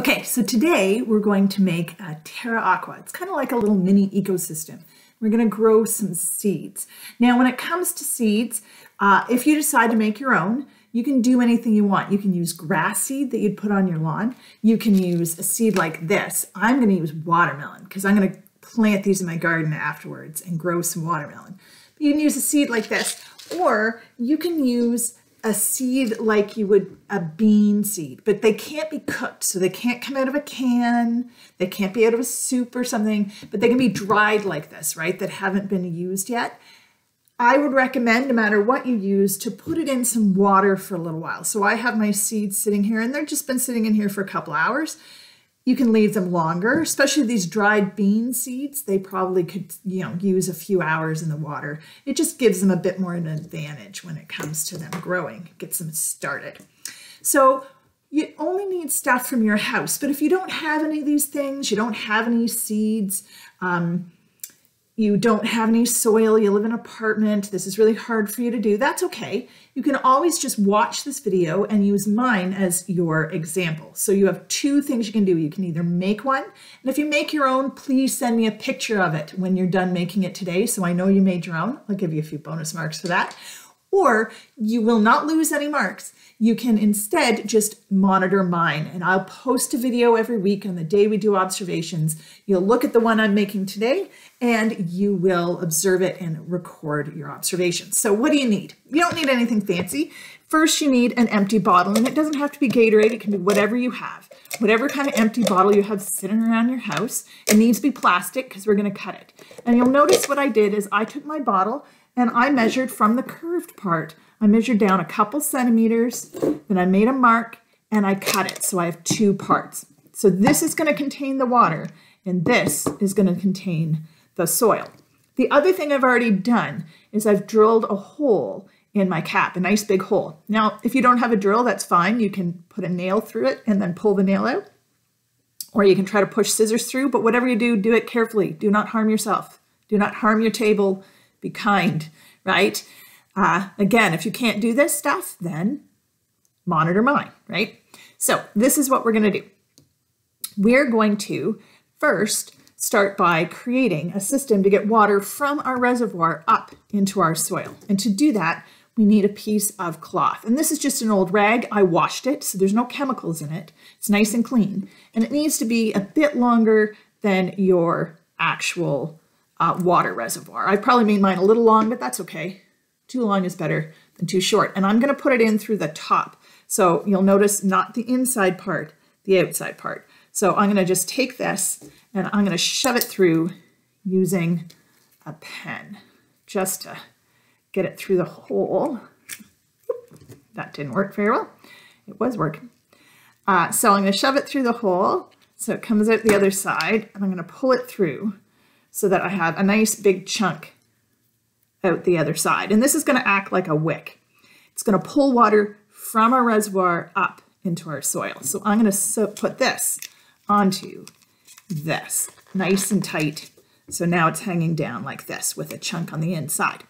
Okay, so today we're going to make a Terraqua. It's kind of like a little mini ecosystem. We're going to grow some seeds. Now, when it comes to seeds, uh, if you decide to make your own, you can do anything you want. You can use grass seed that you'd put on your lawn. You can use a seed like this. I'm going to use watermelon because I'm going to plant these in my garden afterwards and grow some watermelon. But you can use a seed like this, or you can use a seed like you would a bean seed, but they can't be cooked. So they can't come out of a can. They can't be out of a soup or something, but they can be dried like this, right? That haven't been used yet. I would recommend, no matter what you use, to put it in some water for a little while. So I have my seeds sitting here and they've just been sitting in here for a couple hours. You can leave them longer, especially these dried bean seeds. They probably could, you know, use a few hours in the water. It just gives them a bit more of an advantage when it comes to them growing, gets them started. So you only need stuff from your house, but if you don't have any of these things, you don't have any seeds, um, you don't have any soil, you live in an apartment, this is really hard for you to do, that's okay. You can always just watch this video and use mine as your example. So you have two things you can do. You can either make one, and if you make your own, please send me a picture of it when you're done making it today so I know you made your own. I'll give you a few bonus marks for that. Or you will not lose any marks you can instead just monitor mine. And I'll post a video every week on the day we do observations. You'll look at the one I'm making today and you will observe it and record your observations. So what do you need? You don't need anything fancy. First, you need an empty bottle, and it doesn't have to be Gatorade. It can be whatever you have. Whatever kind of empty bottle you have sitting around your house. It needs to be plastic because we're going to cut it. And you'll notice what I did is I took my bottle and I measured from the curved part I measured down a couple centimeters, then I made a mark and I cut it. So I have two parts. So this is going to contain the water and this is going to contain the soil. The other thing I've already done is I've drilled a hole in my cap, a nice big hole. Now, if you don't have a drill, that's fine. You can put a nail through it and then pull the nail out. Or you can try to push scissors through, but whatever you do, do it carefully. Do not harm yourself. Do not harm your table. Be kind, right? Uh, again, if you can't do this stuff, then monitor mine, right? So this is what we're going to do. We're going to first start by creating a system to get water from our reservoir up into our soil. And to do that, we need a piece of cloth. And this is just an old rag. I washed it, so there's no chemicals in it. It's nice and clean. And it needs to be a bit longer than your actual uh, water reservoir. I probably made mine a little long, but that's okay. Too long is better than too short. And I'm going to put it in through the top. So you'll notice not the inside part, the outside part. So I'm going to just take this and I'm going to shove it through using a pen just to get it through the hole. That didn't work very well. It was working. Uh, so I'm going to shove it through the hole so it comes out the other side and I'm going to pull it through so that I have a nice big chunk out the other side. And this is going to act like a wick. It's going to pull water from our reservoir up into our soil. So I'm going to so put this onto this, nice and tight. So now it's hanging down like this with a chunk on the inside.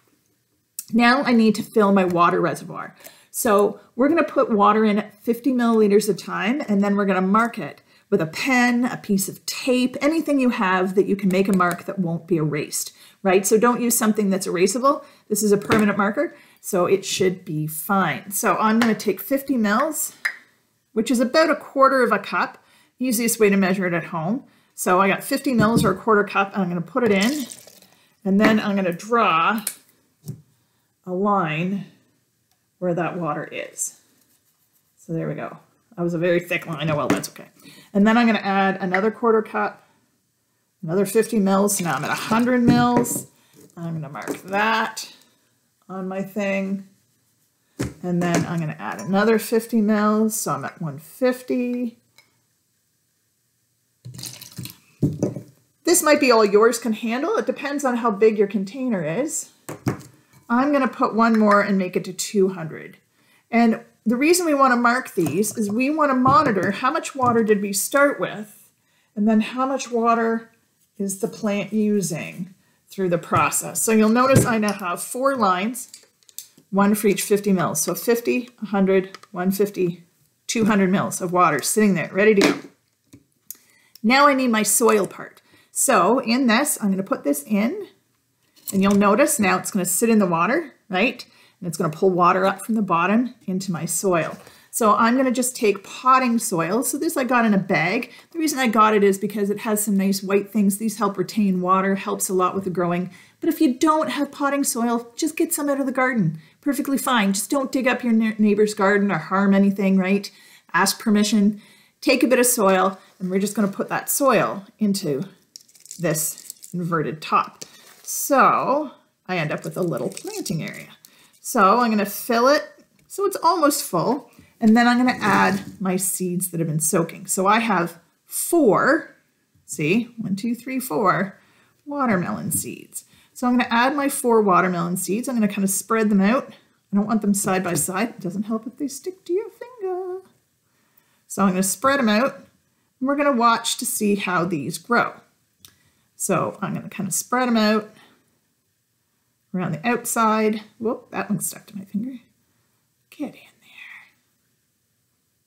Now I need to fill my water reservoir. So we're going to put water in at 50 milliliters a time, and then we're going to mark it with a pen, a piece of tape, anything you have that you can make a mark that won't be erased right? So don't use something that's erasable. This is a permanent marker, so it should be fine. So I'm going to take 50 mils, which is about a quarter of a cup. Easiest way to measure it at home. So I got 50 mils or a quarter cup, and I'm going to put it in, and then I'm going to draw a line where that water is. So there we go. That was a very thick line. Oh, well, that's okay. And then I'm going to add another quarter cup Another 50 mils, so now I'm at 100 mils. I'm going to mark that on my thing. And then I'm going to add another 50 mils, so I'm at 150. This might be all yours can handle. It depends on how big your container is. I'm going to put one more and make it to 200. And the reason we want to mark these is we want to monitor how much water did we start with and then how much water is the plant using through the process. So you'll notice I now have four lines, one for each 50 mils. So 50, 100, 150, 200 mils of water sitting there ready to go. Now I need my soil part. So in this, I'm going to put this in and you'll notice now it's going to sit in the water, right? And it's going to pull water up from the bottom into my soil. So I'm going to just take potting soil. So this I got in a bag. The reason I got it is because it has some nice white things. These help retain water, helps a lot with the growing. But if you don't have potting soil, just get some out of the garden. Perfectly fine. Just don't dig up your neighbor's garden or harm anything, right? Ask permission. Take a bit of soil, and we're just going to put that soil into this inverted top. So I end up with a little planting area. So I'm going to fill it so it's almost full. And then I'm going to add my seeds that have been soaking. So I have four, see, one, two, three, four watermelon seeds. So I'm going to add my four watermelon seeds. I'm going to kind of spread them out. I don't want them side by side. It doesn't help if they stick to your finger. So I'm going to spread them out. And we're going to watch to see how these grow. So I'm going to kind of spread them out around the outside. Whoop, that one stuck to my finger. Get in. There.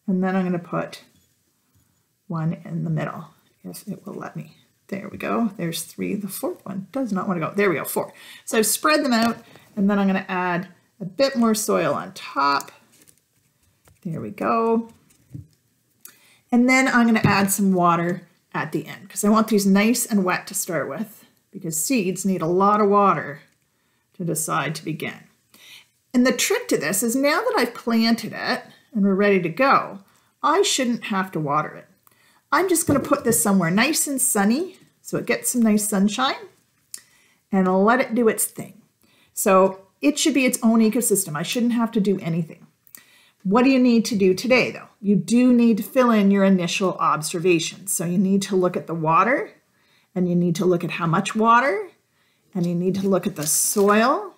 And then I'm going to put one in the middle, if it will let me. There we go. There's three. The fourth one does not want to go. There we go, four. So I've spread them out, and then I'm going to add a bit more soil on top. There we go. And then I'm going to add some water at the end because I want these nice and wet to start with because seeds need a lot of water to decide to begin. And the trick to this is now that I've planted it, and we're ready to go, I shouldn't have to water it. I'm just going to put this somewhere nice and sunny so it gets some nice sunshine and I'll let it do its thing. So it should be its own ecosystem. I shouldn't have to do anything. What do you need to do today though? You do need to fill in your initial observations. So you need to look at the water and you need to look at how much water and you need to look at the soil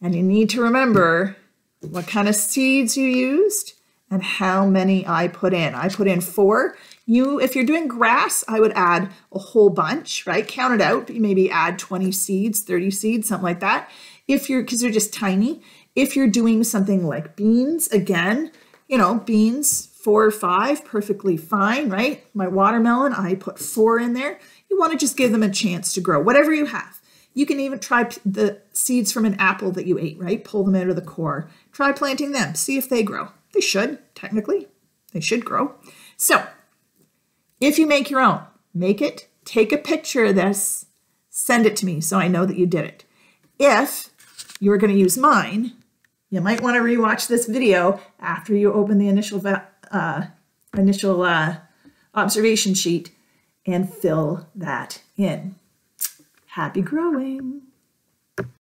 and you need to remember what kind of seeds you used, and how many I put in. I put in four. You, if you're doing grass, I would add a whole bunch, right? Count it out. Maybe add 20 seeds, 30 seeds, something like that. If you're, because they're just tiny. If you're doing something like beans, again, you know, beans, four or five, perfectly fine, right? My watermelon, I put four in there. You want to just give them a chance to grow, whatever you have. You can even try the seeds from an apple that you ate, right? Pull them out of the core. Try planting them. See if they grow. They should, technically. They should grow. So, if you make your own, make it, take a picture of this, send it to me so I know that you did it. If you're going to use mine, you might want to rewatch this video after you open the initial uh, initial uh, observation sheet and fill that in. Happy growing!